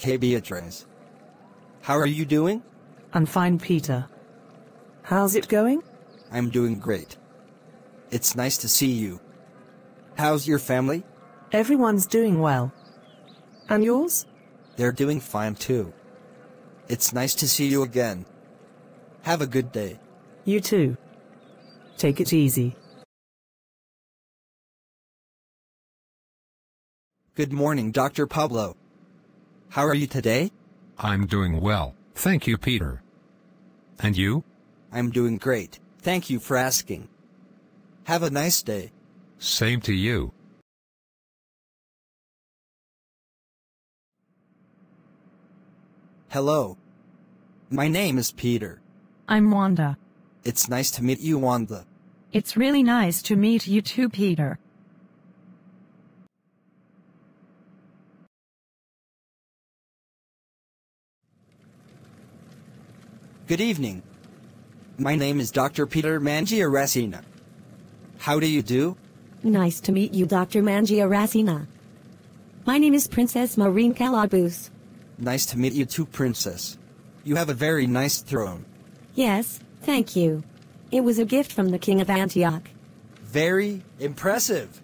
Hey Beatrice. How are you doing? I'm fine, Peter. How's it going? I'm doing great. It's nice to see you. How's your family? Everyone's doing well. And yours? They're doing fine too. It's nice to see you again. Have a good day. You too. Take it easy. Good morning, Dr. Pablo. How are you today? I'm doing well, thank you, Peter. And you? I'm doing great. Thank you for asking. Have a nice day. Same to you. Hello. My name is Peter. I'm Wanda. It's nice to meet you, Wanda. It's really nice to meet you too, Peter. Good evening. My name is Dr. Peter Mangiaracina. How do you do? Nice to meet you, Dr. Mangiaracina. My name is Princess Marine Calabus. Nice to meet you too, Princess. You have a very nice throne. Yes, thank you. It was a gift from the King of Antioch. Very impressive.